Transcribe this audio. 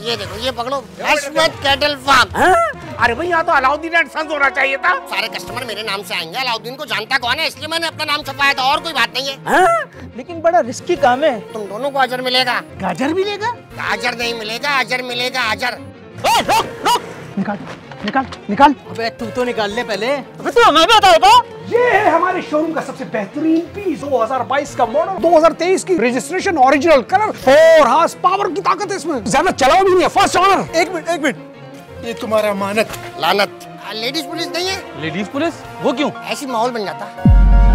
ये देखो ये पकड़ो। Hasmat cattle farm. अरे भाई यहाँ तो अलाउद्दीन एंड सन्स होना चाहिए था। सारे कस्टमर मेरे नाम से आएँगे अलाउद्दीन को जानता कौन है? इसलिए मैंने अपना नाम छपाया था और कोई बात नहीं है। हाँ? लेकिन बड़ा रिस्की काम है। तुम दोनों को अजर मिलेगा। गाजर मिलेगा? गाजर नहीं मिलेगा अजर मिलेगा अजर रोक रोक। निकाल निकाल निकाल। अबे तू तो निकाल ले पहले। अबे तू हमें बताएगा ये है हमारे शोरूम का सबसे बेहतरीन पीस 2022 का मॉडल 2023 की registration original colour four horse power की ताकत है इसमें। ज़्यादा चलाओ भी नहीं है फ़र्स्ट ऑनर एक मिनट एक मिनट। ये तुम्हारा मानक। लानत। लेडीज़ पुलिस नहीं है। लेडीज़ पुलिस वो क्यों? ऐसी माहौल बन जाता।